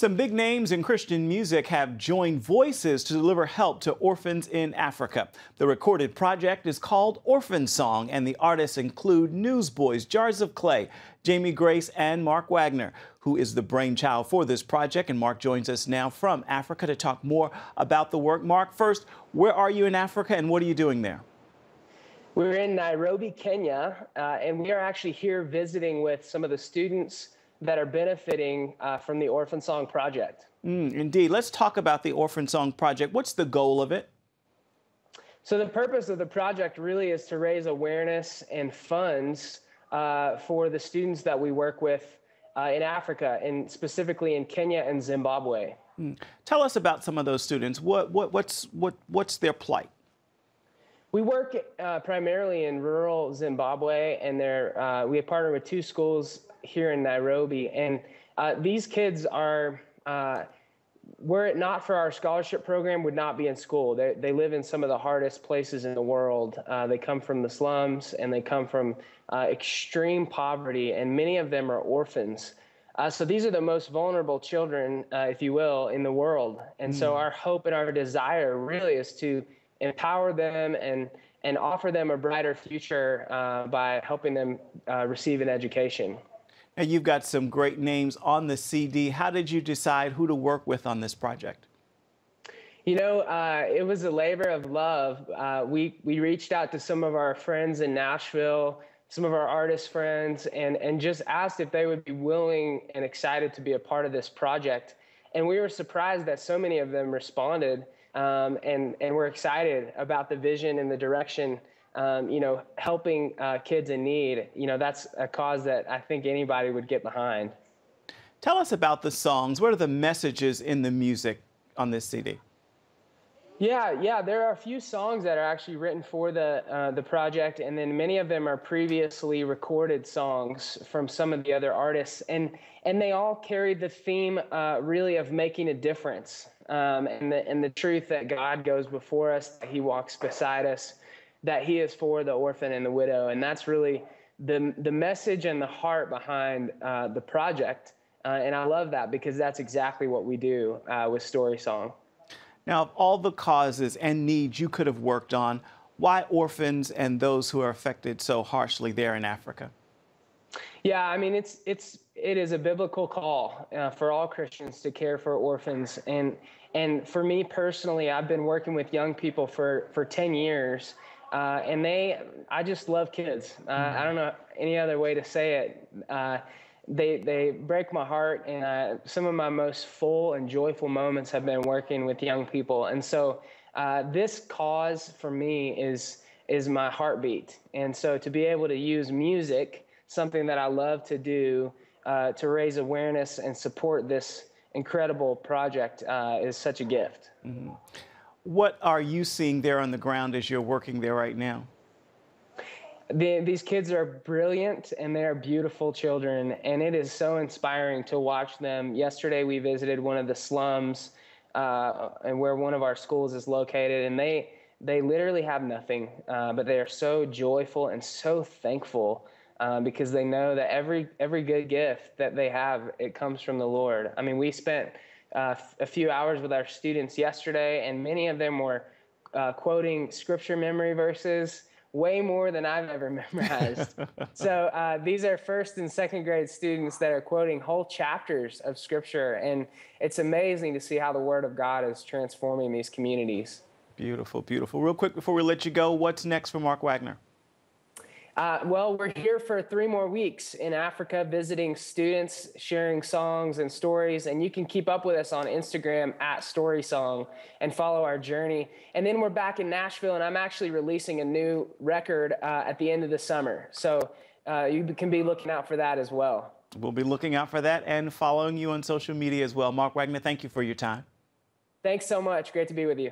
Some big names in Christian music have joined voices to deliver help to orphans in Africa. The recorded project is called Orphan Song, and the artists include Newsboys, Jars of Clay, Jamie Grace, and Mark Wagner, who is the brainchild for this project. And Mark joins us now from Africa to talk more about the work. Mark, first, where are you in Africa and what are you doing there? We're in Nairobi, Kenya, uh, and we are actually here visiting with some of the students that are benefiting uh, from the Orphan Song Project. Mm, indeed. Let's talk about the Orphan Song Project. What's the goal of it? So, the purpose of the project really is to raise awareness and funds uh, for the students that we work with uh, in Africa, and specifically in Kenya and Zimbabwe. Mm. Tell us about some of those students. What, what, what's, what, what's their plight? We work uh, primarily in rural Zimbabwe, and uh, we have partnered with two schools here in Nairobi. And uh, these kids are, uh, were it not for our scholarship program, would not be in school. They, they live in some of the hardest places in the world. Uh, they come from the slums and they come from uh, extreme poverty, and many of them are orphans. Uh, so these are the most vulnerable children, uh, if you will, in the world. And so our hope and our desire really is to empower them and and offer them a brighter future uh, by helping them uh, receive an education. And you've got some great names on the CD. How did you decide who to work with on this project? You know, uh, it was a labor of love. Uh, we we reached out to some of our friends in Nashville, some of our artist friends, and and just asked if they would be willing and excited to be a part of this project. And we were surprised that so many of them responded, um, and and we're excited about the vision and the direction um, you know, helping uh, kids in need, you know, that's a cause that I think anybody would get behind. Tell us about the songs. What are the messages in the music on this CD? Yeah, yeah, there are a few songs that are actually written for the uh, the project, and then many of them are previously recorded songs from some of the other artists, and and they all carry the theme uh, really of making a difference, um, and the and the truth that God goes before us, that He walks beside us, that he is for the orphan and the widow. And that's really the, the message and the heart behind uh, the project. Uh, and I love that because that's exactly what we do uh, with Story Song. Now, of all the causes and needs you could have worked on, why orphans and those who are affected so harshly there in Africa? Yeah, I mean, it's it's it is a biblical call uh, for all Christians to care for orphans, and and for me personally, I've been working with young people for for ten years, uh, and they, I just love kids. Uh, I don't know any other way to say it. Uh, they, they break my heart, and uh, some of my most full and joyful moments have been working with young people. And so, uh, this cause for me is is my heartbeat. And so, to be able to use music, something that I love to do, uh, to raise awareness and support this incredible project, is such a gift. Mm-hmm. What are you seeing there on the ground as you're working there right now? The, these kids are brilliant and they are beautiful children, and it is so inspiring to watch them. Yesterday, we visited one of the slums uh, and where one of our schools is located, and they they literally have nothing, uh, but they are so joyful and so thankful uh, because they know that every every good gift that they have it comes from the Lord. I mean, we spent uh, a few hours with our students yesterday, and many of them were uh, quoting scripture memory verses way more than I've ever memorized. so uh, these are first and second grade students that are quoting whole chapters of scripture, and it's amazing to see how the Word of God is transforming these communities. Beautiful, beautiful. Real quick before we let you go, what's next for Mark Wagner? Uh, well, we're here for three more weeks in Africa, visiting students, sharing songs and stories. And you can keep up with us on Instagram at Story Song and follow our journey. And then we're back in Nashville, and I'm actually releasing a new record uh, at the end of the summer. So uh, you can be looking out for that as well. We'll be looking out for that and following you on social media as well. Mark Wagner, thank you for your time. Thanks so much. Great to be with you.